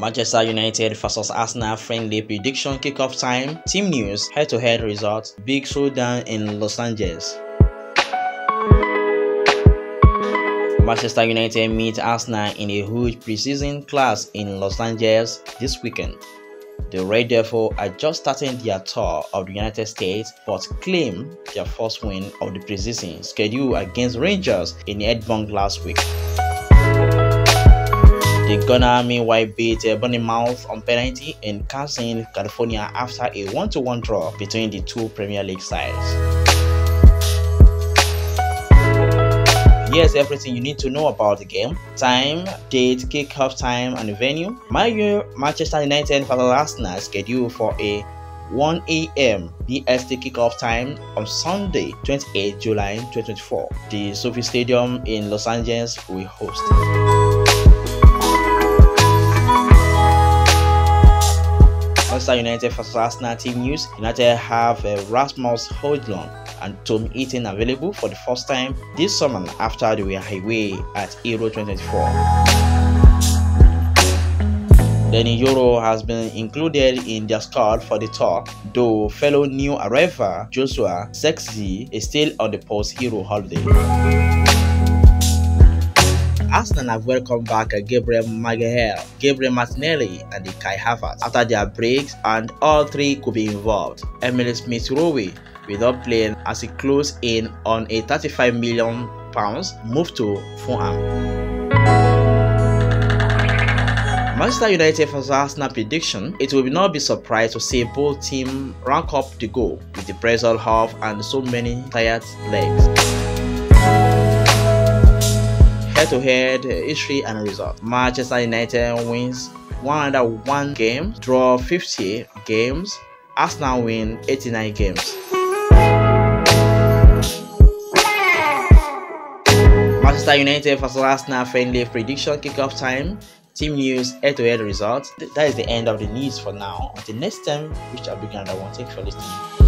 Manchester United vs Arsenal friendly prediction kickoff time, team news, head-to-head results, big showdown in Los Angeles. Manchester United meet Arsenal in a huge preseason clash in Los Angeles this weekend. The Red Devils are just starting their tour of the United States but claim their first win of the preseason schedule against Rangers in Edmonton last week. The Gunner meanwhile beat uh, Bournemouth on penalty in Carson, California after a 1-1 draw between the two Premier League sides. Here's everything you need to know about the game. Time, date, kickoff time, and venue. Manchester United for the last night scheduled for a 1 a.m. BST kickoff time on Sunday, 28 July 2024. The SoFi Stadium in Los Angeles will host. Manchester United vs Arsenal team news. United have uh, Rasmus Højlund and Tom Heaton available for the first time this summer after they were away at Euro 2024. Leny Yoro has been included in their squad for the tour, though fellow new arrival Joshua Zirkzee is still on the post-Euro holiday. Arsenal have welcomed back Gabriel Magalhaes, Gabriel Martinelli, and Kai Havertz after their breaks, and all three could be involved. Emile Smith Rowe, without playing as he closed in on a 35 million pounds move to Fulham. Manchester United vs Arsenal prediction, it will not be surprised to see both teams rank up the goal with the pressure half and so many tired legs head-to-head history and result. Manchester United wins 101 games, draw 50 games, Arsenal win 89 games. Manchester United vs Arsenal friendly prediction kickoff time. Team news head-to-head results. That is the end of the news for now. Until next time, which I'll I want to take for listening.